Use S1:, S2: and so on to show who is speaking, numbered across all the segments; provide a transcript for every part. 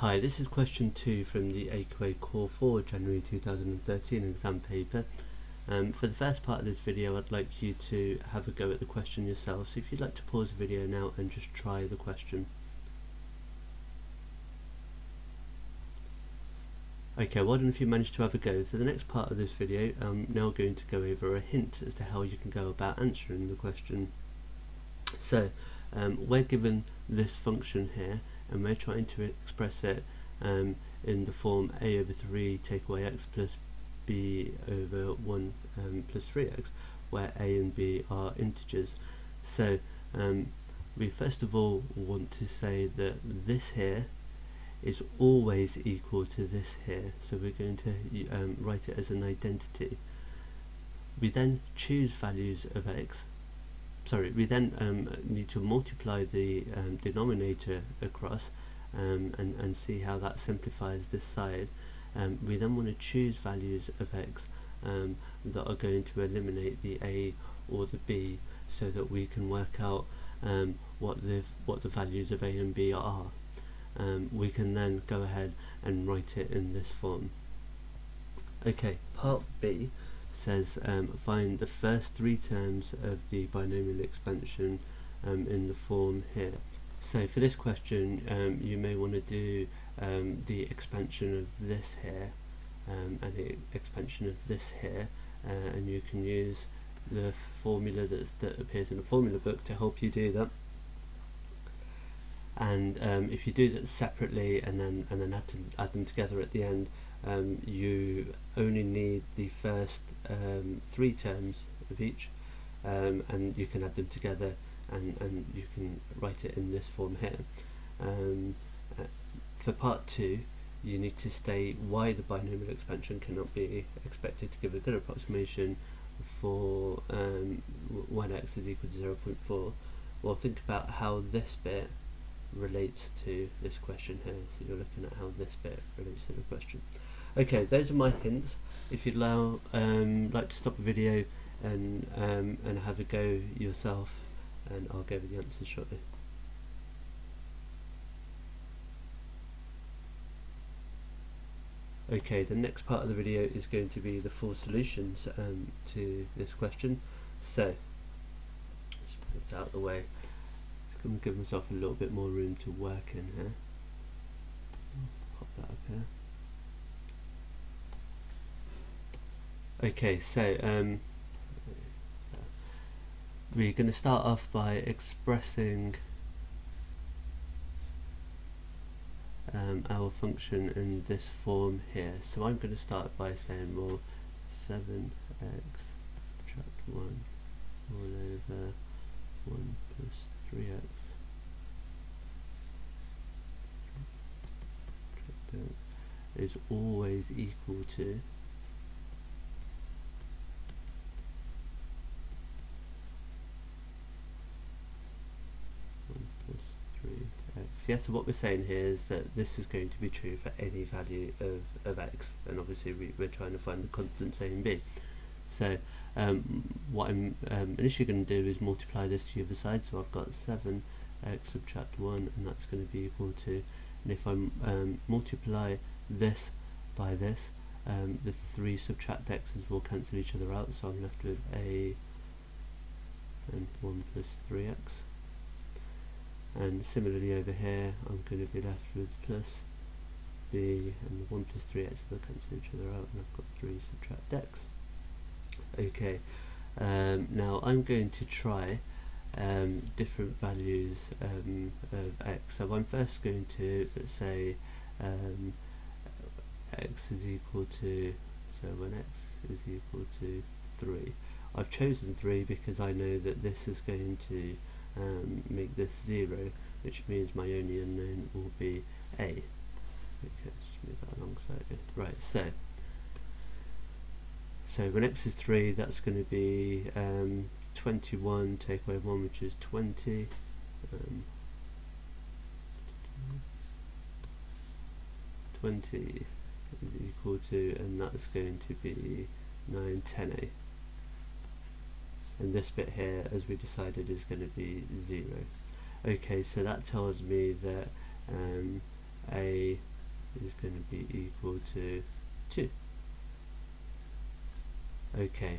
S1: Hi, this is question 2 from the AQA Core 4 January 2013 exam paper. Um, for the first part of this video I'd like you to have a go at the question yourself, so if you'd like to pause the video now and just try the question. Okay, well done if you managed to have a go. For the next part of this video I'm now going to go over a hint as to how you can go about answering the question. So, um, we're given this function here and we're trying to express it um, in the form a over 3 take away x plus b over 1 um, plus 3x where a and b are integers. So um, we first of all want to say that this here is always equal to this here. So we're going to um, write it as an identity. We then choose values of x sorry, we then um, need to multiply the um, denominator across um, and, and see how that simplifies this side. Um, we then want to choose values of x um, that are going to eliminate the a or the b so that we can work out um, what the what the values of a and b are. we can then go ahead and write it in this form. Okay, part B says um, find the first three terms of the binomial expansion um, in the form here. So for this question um, you may want to do um, the expansion of this here um, and the expansion of this here uh, and you can use the formula that's, that appears in the formula book to help you do that and um, if you do that separately and then and then add, to, add them together at the end um, you only need the first um, three terms of each um, and you can add them together and, and you can write it in this form here. Um, uh, for part two you need to state why the binomial expansion cannot be expected to give a good approximation for um, 1x is equal to 0.4 well think about how this bit relates to this question here. So you're looking at how this bit relates to the question Okay, those are my hints. If you'd allow, um, like to stop the video and um, and have a go yourself, and I'll go over the answers shortly. Okay, the next part of the video is going to be the full solutions um, to this question. So, just put it out of the way. Just going to give myself a little bit more room to work in here. Pop that up here. Okay, so um, we're going to start off by expressing um, our function in this form here. So I'm going to start by saying, well, 7x subtract 1 all over 1 plus 3x is always equal to yeah, so what we're saying here is that this is going to be true for any value of, of x, and obviously we, are trying to find the constants a and b. So um, what I'm um, initially going to do is multiply this to the other side, so I've got 7x subtract 1, and that's going to be equal to, and if I um, multiply this by this, um, the three subtract x's will cancel each other out, so I'm left with a and 1 plus 3x and similarly over here I'm going to be left with plus b and the 1 plus 3x will cancel each other out and I've got 3 subtract x okay um, now I'm going to try um, different values um, of x. So I'm first going to say um, x is equal to so when x is equal to 3 I've chosen 3 because I know that this is going to um, make this 0 which means my only unknown will be a. Okay let's move that along slightly right so so when x is 3 that's going to be um, 21 take away 1 which is 20 um, 20 is equal to and that's going to be 9 10a and this bit here as we decided is going to be 0 okay so that tells me that um, a is going to be equal to 2. Okay,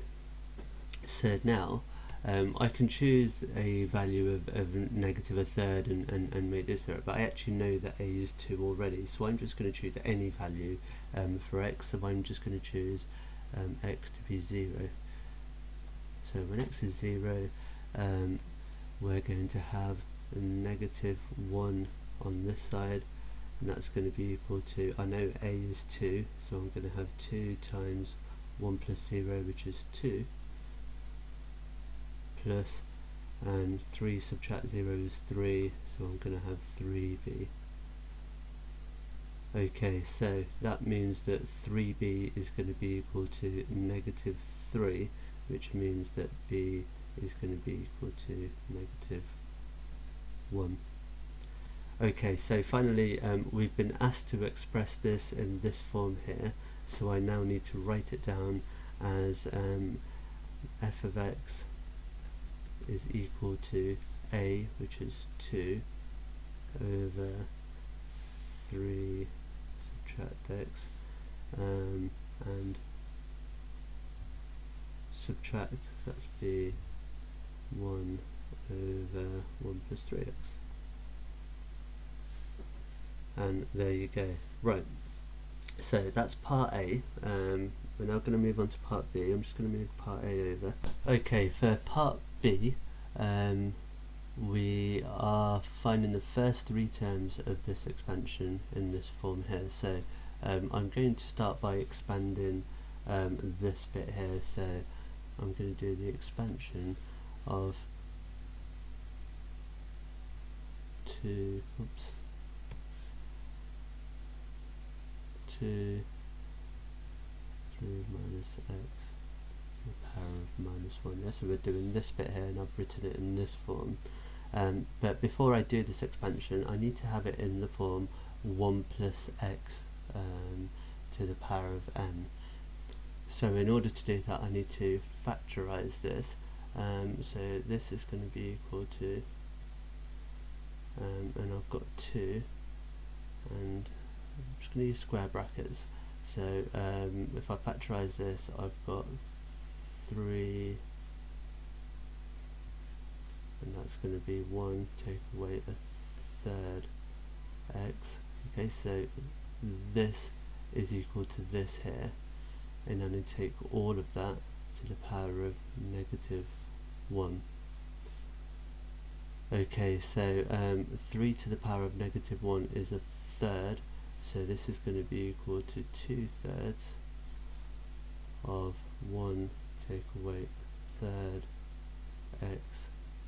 S1: so now um, I can choose a value of, of negative a third and, and, and make this zero, but I actually know that a is 2 already, so I'm just going to choose any value um, for x, so I'm just going to choose um, x to be 0. So when x is 0, um, we're going to have negative 1 on this side, and that's going to be equal to, I know a is 2, so I'm going to have 2 times 1 plus 0 which is 2 plus and 3 subtract 0 is 3 so I'm going to have 3b okay so that means that 3b is going to be equal to negative 3 which means that b is going to be equal to negative 1 okay so finally um, we've been asked to express this in this form here so I now need to write it down as um, f of x is equal to a which is 2 over 3 subtract x um, and subtract that's be 1 over 1 plus 3x and there you go right so that's part A. Um, we're now going to move on to part B. I'm just going to move part A over. Okay, for part B, um, we are finding the first three terms of this expansion in this form here. So um, I'm going to start by expanding um, this bit here. So I'm going to do the expansion of two. Oops. 2 3 minus x to the power of minus 1. Yeah, so we're doing this bit here and I've written it in this form. Um, but before I do this expansion I need to have it in the form 1 plus x um, to the power of n. So in order to do that I need to factorize this. Um, so this is going to be equal to, um, and I've got 2 and I'm just going to use square brackets. So um, if I factorize this, I've got 3, and that's going to be 1 take away a third x. Okay, so this is equal to this here, and then I take all of that to the power of negative 1. Okay, so um, 3 to the power of negative 1 is a third, so this is going to be equal to 2 thirds of 1 take away third x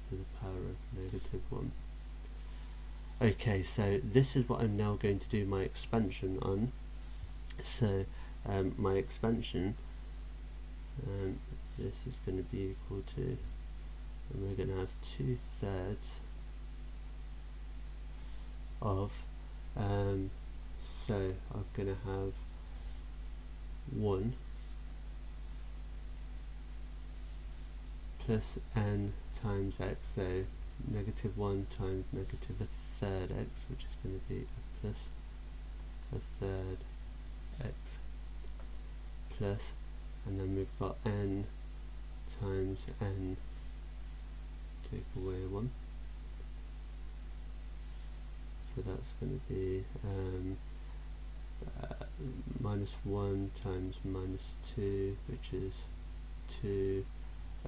S1: to the power of negative 1. Okay, so this is what I'm now going to do my expansion on. So um, my expansion, um, this is going to be equal to, and we're going to have 2 thirds of um, so I'm going to have 1 plus n times x, so negative 1 times negative a third x, which is going to be a plus a third x plus, and then we've got n times n take away 1 so that's going to be um, uh, minus 1 times minus 2 which is 2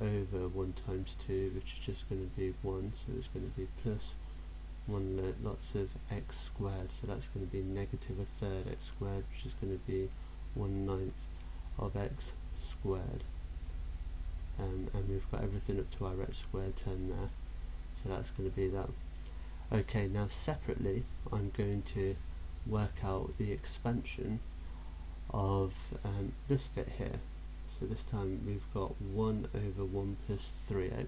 S1: over 1 times 2 which is just going to be 1 so it's going to be plus 1 lots of x squared. So that's going to be negative a third x squared which is going to be 1 ninth of x squared um, and we've got everything up to our x squared term there so that's going to be that okay now separately I'm going to work out the expansion of um, this bit here. So this time we've got 1 over 1 plus 3x,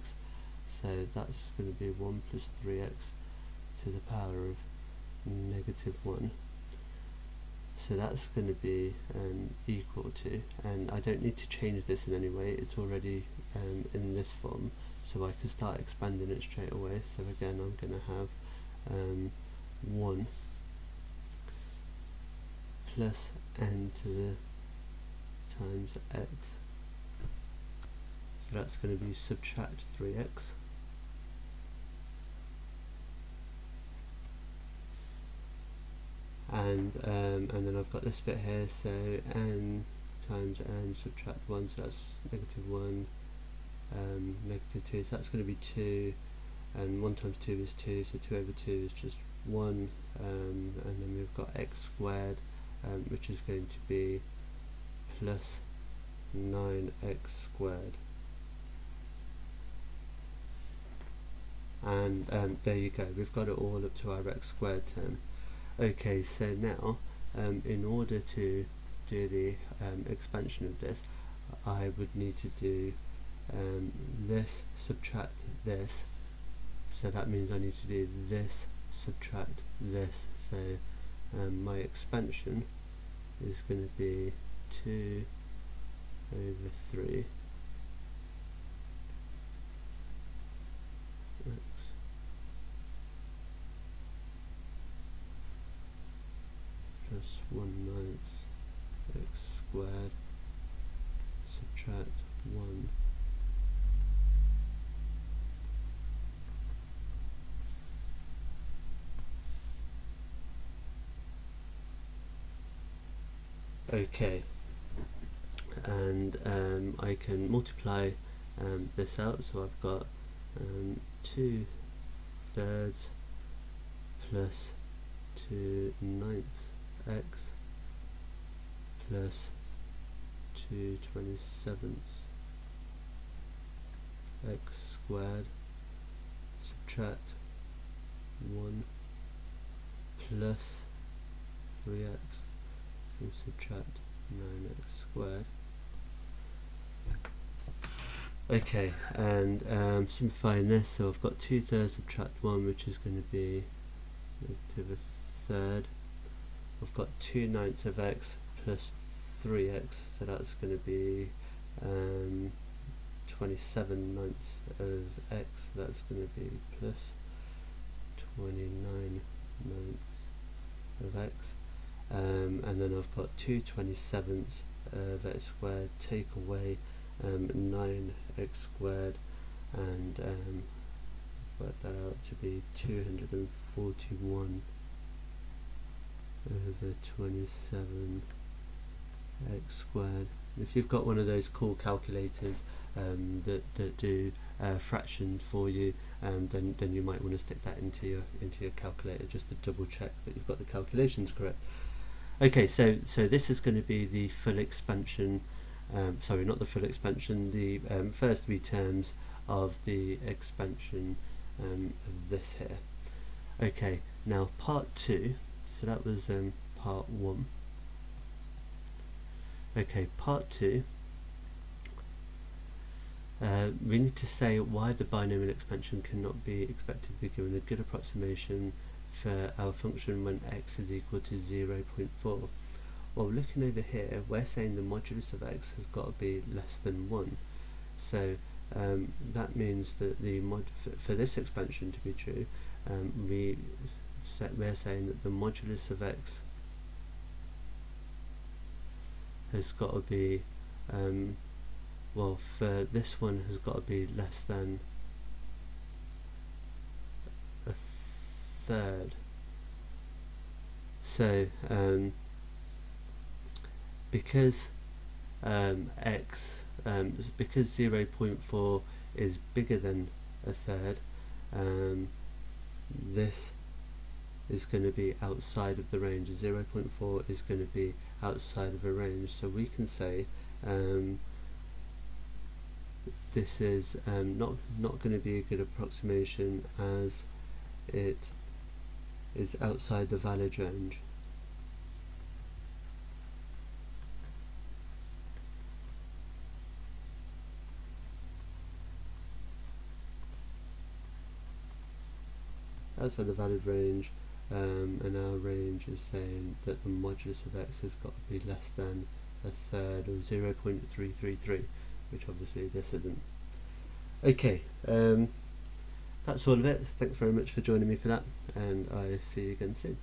S1: so that's going to be 1 plus 3x to the power of negative 1. So that's going to be um, equal to, and I don't need to change this in any way, it's already um, in this form, so I can start expanding it straight away. So again I'm going to have um, 1 plus n to the times x. So that's going to be subtract 3x. And um, and then I've got this bit here, so n times n subtract 1, so that's negative 1, um, negative 2, so that's going to be 2, and 1 times 2 is 2, so 2 over 2 is just 1, um, and then we've got x squared, um, which is going to be plus 9x squared. And um, there you go, we've got it all up to our x squared term. Okay, so now, um, in order to do the um, expansion of this, I would need to do um, this subtract this. So that means I need to do this subtract this. So um, my expansion is going to be 2 over 3 plus 1 ninth x squared subtract 1 okay. And um, I can multiply um, this out so I've got um, 2 thirds plus 2 ninths x plus 2 27ths x squared subtract 1 plus 3x and subtract 9x squared. Okay, and um, simplifying this, so I've got 2 thirds subtract 1, which is going to be negative a third. I've got 2 ninths of x plus 3x, so that's going to be um, 27 ninths of x, that's going to be plus 29 ninths of x. Um, and then I've got 2 27ths of x squared take away um, 9x squared and um, work that out to be 241 over 27 x squared if you've got one of those cool calculators um, that, that do uh, fractions for you um, then, then you might want to stick that into your into your calculator just to double check that you've got the calculations correct Okay, so so this is going to be the full expansion. Um, sorry, not the full expansion. The um, first three terms of the expansion um, of this here. Okay, now part two. So that was um, part one. Okay, part two. Uh, we need to say why the binomial expansion cannot be expected to be given a good approximation for our function when x is equal to 0.4. Well, looking over here, we're saying the modulus of x has got to be less than 1. So um, that means that the mod for this expansion to be true, um, we set, we're saying that the modulus of x has got to be, um, well, for this one has got to be less than a third. So um, because um, x um, because 0.4 is bigger than a third um, this is going to be outside of the range 0.4 is going to be outside of a range so we can say um, this is um, not not going to be a good approximation as it is outside the valid range. Outside the valid range, um, and our range is saying that the modulus of x has got to be less than a third of 0.333, which obviously this isn't. Okay, um, that's all of it. Thanks very much for joining me for that, and I see you again soon.